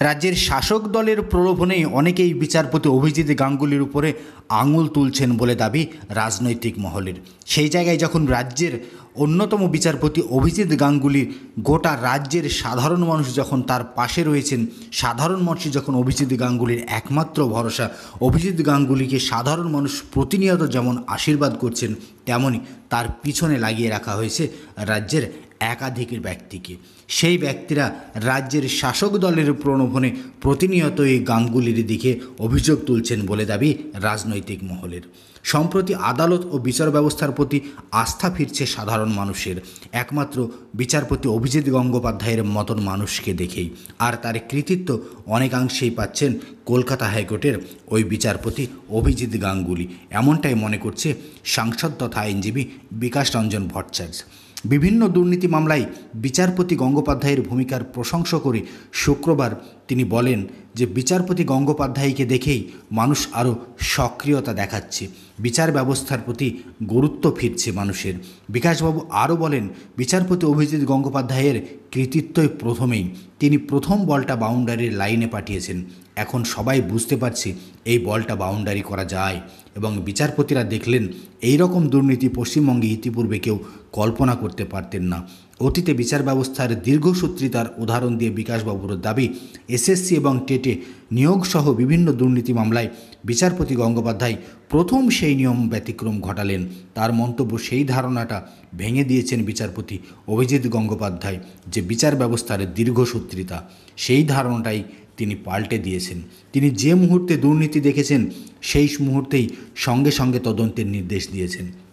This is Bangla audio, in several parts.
রাজ্যের শাসক দলের প্রলোভনে অনেকেই বিচারপতি অভিজিৎ গাঙ্গুলির উপরে আঙুল তুলছেন বলে দাবি রাজনৈতিক মহলের। সেই জায়গায় যখন রাজ্যের অন্যতম বিচারপতি অভিজিৎ গাঙ্গুলির গোটা রাজ্যের সাধারণ মানুষ যখন তার পাশে রয়েছেন, সাধারণ মানুষই যখন অভিজিৎ গাঙ্গুলির একমাত্র ভরসা, অভিজিৎ গাঙ্গুলিকে সাধারণ মানুষ প্রতিনিয়ত যেমন আশীর্বাদ করছেন তেমনই তার পিছনে লাগিয়ে রাখা হয়েছে রাজ্যের একাধিক ব্যক্তিকে। সেই ব্যক্তিরা রাজ্যের শাসক দলের প্রলোভনে প্রতিনিয়ত এই গাঙ্গুলির দিকে অভিযোগ তুলছেন বলে দাবি রাজনৈতিক মহলের। সম্প্রতি আদালত ও বিচার ব্যবস্থার প্রতি আস্থা ফিরছে সাধারণ মানুষের। একমাত্র বিচারপতি অভিজিৎ গঙ্গোপাধ্যায়ের মতন মানুষকে দেখেই। আর তার কৃতিত্ব অনেকাংশেই পাচ্ছেন কলকাতা হাইকোর্টের ওই বিচারপতি অভিজিৎ গাঙ্গুলি। এমনটাই মনে করছে সাংসদ তথা আইনজীবী বিকাশ রঞ্জন ভট্টাচার্য। বিভিন্ন দুর্নীতি মামলায় বিচারপতি গঙ্গোপাধ্যায়ের ভূমিকার প্রশংসা করে শুক্রবার তিনি বলেন যে বিচারপতি গঙ্গোপাধ্যায়কে দেখেই মানুষ আরও সক্রিয়তা দেখাচ্ছে। বিচার ব্যবস্থার প্রতি গুরুত্ব ফিরছে মানুষের। বিকাশবাবু আরও বলেন, বিচারপতি অভিজিৎ গঙ্গোপাধ্যায়ের কৃতিত্বই প্রথমেই। তিনি প্রথম বলটা বাউন্ডারির লাইনে পাঠিয়েছেন। এখন সবাই বুঝতে পারছে এই বলটা বাউন্ডারি করা যায় এবং বিচারপতিরা দেখলেন এই রকম দুর্নীতি পশ্চিমবঙ্গে ইতিপূর্বে কেউ কল্পনা করতে পারতেন না। অতীতে বিচার ব্যবস্থার দীর্ঘসূত্রিতার উদাহরণ দিয়ে বিকাশবাবুর দাবি, এসএসসি এবং টেটে নিয়োগসহ বিভিন্ন দুর্নীতি মামলায় বিচারপতি গঙ্গোপাধ্যায় প্রথম সেই নিয়ম ব্যতিক্রম ঘটালেন। তার মন্তব্য সেই ধারণাটা ভেঙে দিয়েছেন বিচারপতি অভিজিৎ গঙ্গোপাধ্যায় যে বিচার ব্যবস্থার দীর্ঘসূত্রিতা, সেই ধারণাটাই তিনি পাল্টে দিয়েছেন। তিনি যে মুহূর্তে দুর্নীতি দেখেছেন, সেই মুহূর্তেই সঙ্গে সঙ্গে তদন্তের নির্দেশ দিয়েছেন।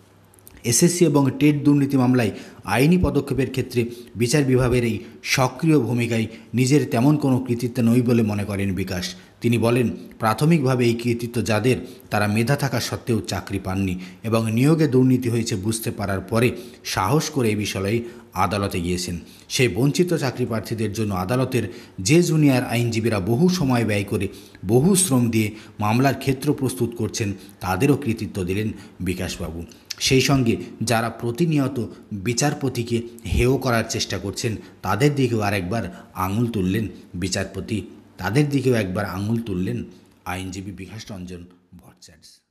এসএসসি এবং টেট দুর্নীতি মামলায় আইনি পদক্ষেপের ক্ষেত্রে বিচার বিভাগের এই সক্রিয় ভূমিকায় নিজের তেমন কোনো কৃতিত্ব নই বলে মনে করেন বিকাশ। তিনি বলেন, প্রাথমিকভাবে এই কৃতিত্ব যাদের, তারা মেধা থাকা সত্ত্বেও চাকরি পাননি এবং নিয়োগে দুর্নীতি হয়েছে বুঝতে পারার পরে সাহস করে এই বিষয়ে আদালতে গিয়েছেন। সেই বঞ্চিত চাকরি প্রার্থীদের জন্য আদালতের যে জুনিয়র আইনজীবীরা বহু সময় ব্যয় করে বহু শ্রম দিয়ে মামলার ক্ষেত্র প্রস্তুত করছেন, তাদেরও কৃতিত্ব দিলেন বিকাশবাবু। সেই সঙ্গে যারা প্রতিনিয়ত বিচারপতিকে হেয় করার চেষ্টা করছেন, তাদের দিকেও আরেকবার আঙুল তুললেন বিচারপতি। তাদের দিকেও একবার আঙুল তুললেন আইনজীবী বিকাশ রঞ্জন ভট্টাচার্য।